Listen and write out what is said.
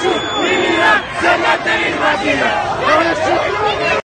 Shoot! Senat, Senat dari Madinah.